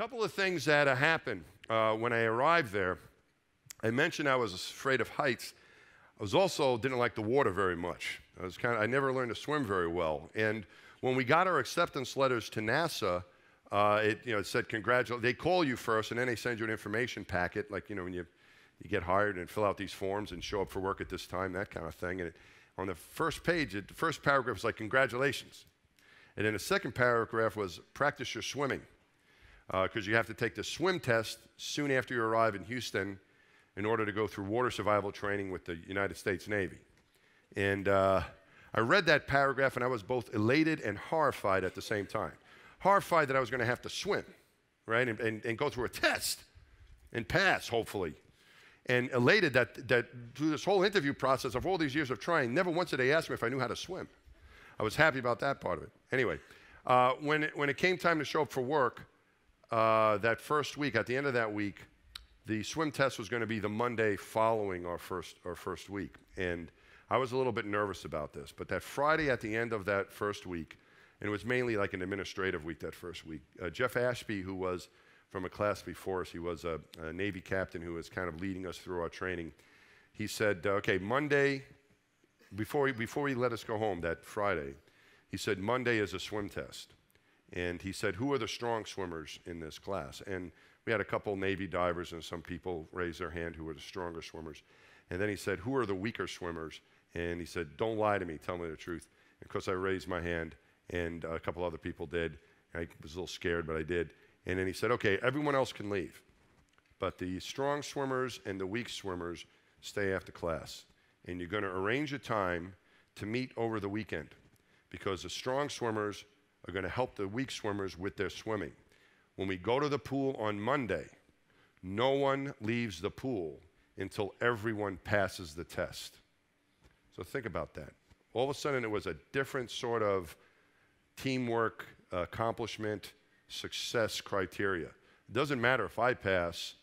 couple of things that uh, happened uh, when I arrived there. I mentioned I was afraid of heights. I was also didn't like the water very much. I was kind of I never learned to swim very well. And when we got our acceptance letters to NASA, uh, it you know it said congratulations. They call you first, and then they send you an information packet, like you know when you you get hired and fill out these forms and show up for work at this time, that kind of thing. And it, on the first page, it, the first paragraph was like congratulations, and then the second paragraph was practice your swimming, because uh, you have to take the swim test soon after you arrive in Houston in order to go through water survival training with the United States Navy. And uh, I read that paragraph and I was both elated and horrified at the same time. Horrified that I was going to have to swim, right, and, and, and, go through a test and pass, hopefully. And elated that, that through this whole interview process of all these years of trying, never once did they ask me if I knew how to swim. I was happy about that part of it. Anyway, uh, when, it, when it came time to show up for work, uh, that first week, at the end of that week, the swim test was going to be the Monday following our first, our first week. And I was a little bit nervous about this. But that Friday at the end of that first week, and it was mainly like an administrative week that first week, uh, Jeff Ashby, who was from a class before us, he was a, a, Navy captain who was kind of leading us through our training. He said, uh, okay, Monday, before he, before he let us go home that Friday, he said, Monday is a swim test. And he said, who are the strong swimmers in this class? And we had a couple Navy divers and some people raised their hand who were the stronger swimmers. And then he said, Who are the weaker swimmers? And he said, Don't lie to me, tell me the truth. And of course, I raised my hand, and a couple other people did. I was a little scared, but I did. And then he said, Okay, everyone else can leave. But the strong swimmers and the weak swimmers stay after class. And you're going to arrange a time to meet over the weekend because the strong swimmers are going to help the weak swimmers with their swimming. When we go to the pool on Monday, no one leaves the pool until everyone passes the test. So think about that. All of a sudden, it was a different sort of teamwork, accomplishment, success criteria. It doesn't matter if I pass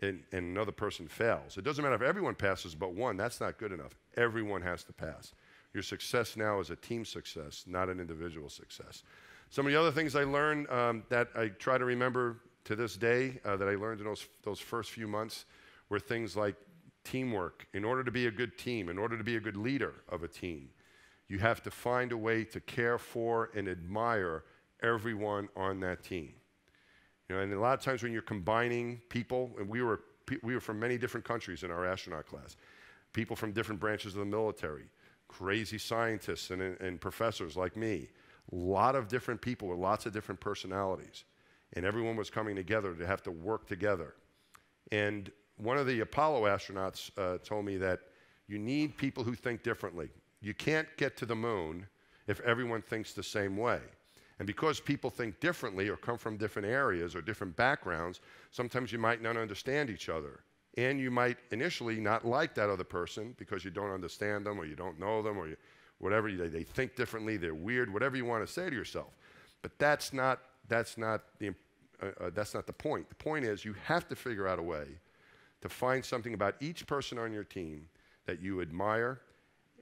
and, and another person fails. It doesn't matter if everyone passes but one. That's not good enough. Everyone has to pass. Your success now is a team success, not an individual success. Some of the other things I learned um, that I try to remember to this day uh, that I learned in those, those first few months were things like teamwork. In order to be a good team, in order to be a good leader of a team, you have to find a way to care for and admire everyone on that team. You know, and a lot of times when you're combining people, and we were, we were from many different countries in our astronaut class, people from different branches of the military, crazy scientists and, and professors like me, a lot of different people with lots of different personalities. And everyone was coming together to have to work together. And one of the Apollo astronauts uh, told me that you need people who think differently. You can't get to the moon if everyone thinks the same way. And because people think differently or come from different areas or different backgrounds, sometimes you might not understand each other. And you might initially not like that other person because you don't understand them or you don't know them or you, whatever, they, they think differently, they're weird, whatever you want to say to yourself. But that's not, that's not, the, uh, uh, that's not the point. The point is you have to figure out a way to find something about each person on your team that you admire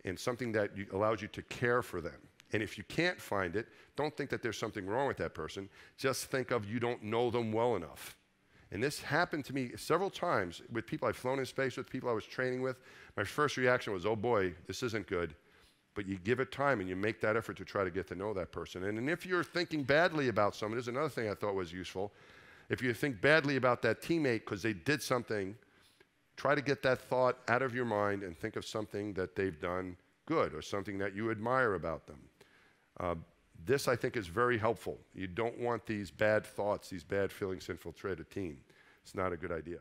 and something that you, allows you to care for them. And if you can't find it, don't think that there's something wrong with that person. Just think of you don't know them well enough. And this happened to me several times with people I've flown in space with, people I was training with. My first reaction was, oh boy, this isn't good but you give it time and you make that effort to try to get to know that person. And, and if you're thinking badly about someone, there's another thing I thought was useful. If you think badly about that teammate because they did something, try to get that thought out of your mind and think of something that they've done good or something that you admire about them. Uh, this, I think, is very helpful. You don't want these bad thoughts, these bad feelings infiltrate a team. It's not a good idea.